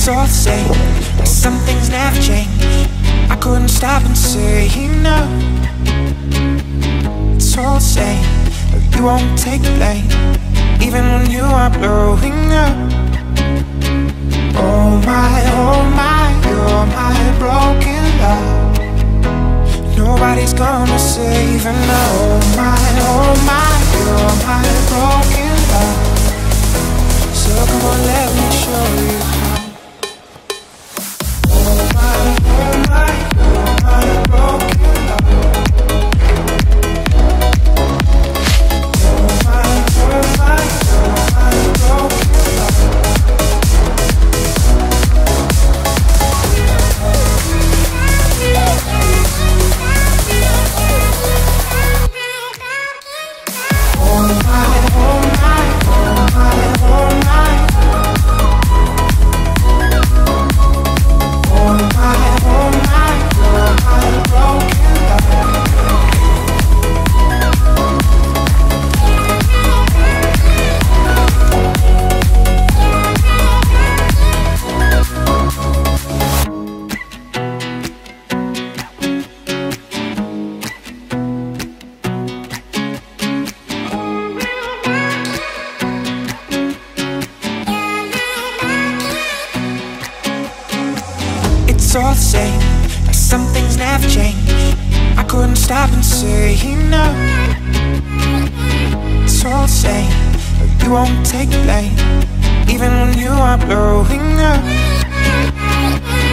It's all the same, some things never change. I couldn't stop and say no. It's all the same, but you won't take the blame, even when you are blowing up. Oh my, oh my, you're my broken love. Nobody's gonna save now. Oh my, oh my, you're my broken love. So come on, let me show you I couldn't stop and say no. It's all the but you won't take blame, even when you are blowing up.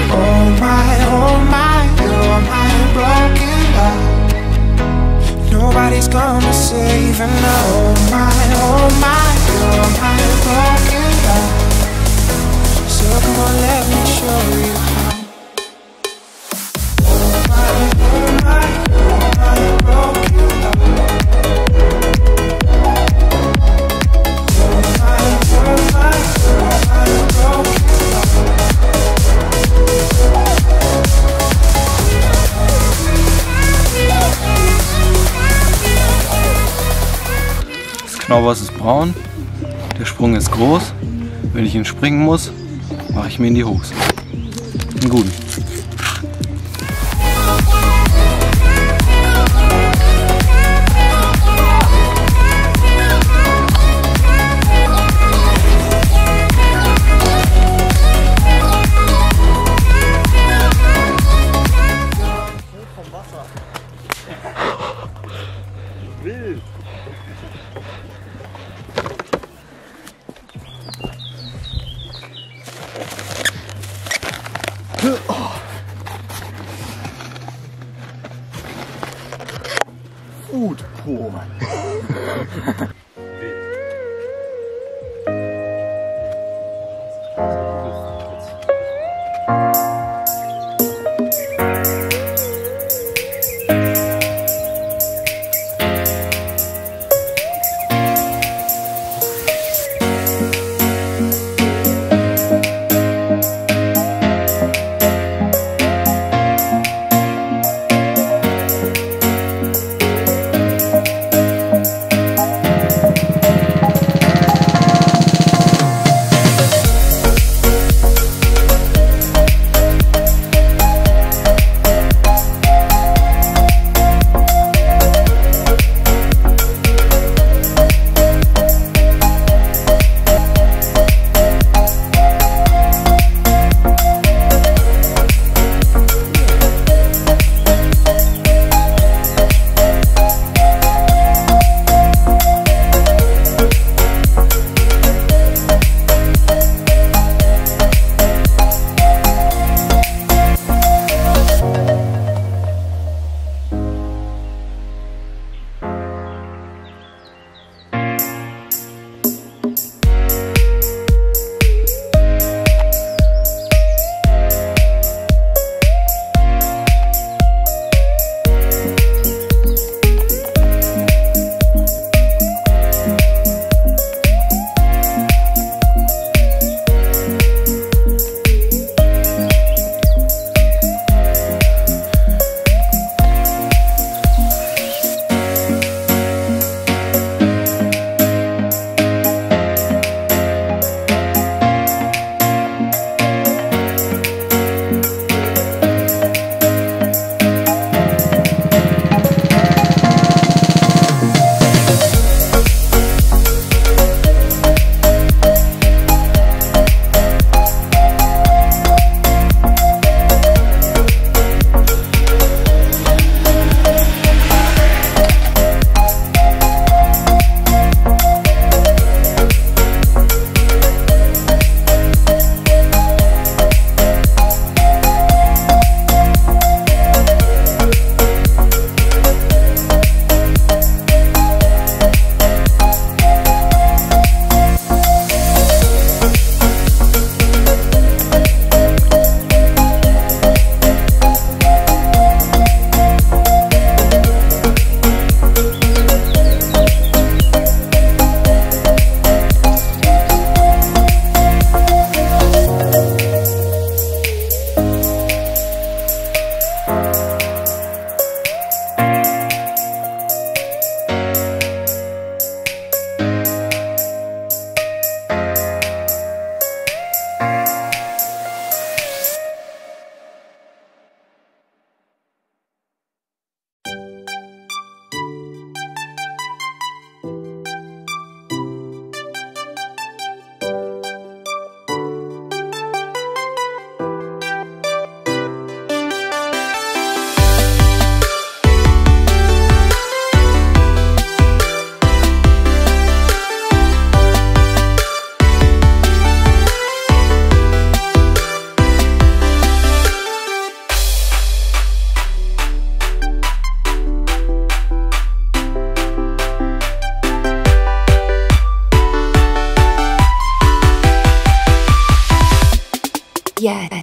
Oh my, oh my, oh you're Das Knaubers ist braun, der Sprung ist groß. Wenn ich ihn springen muss, mache ich mir in die Hose. Einen guten. Food porn.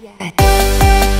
Yeah.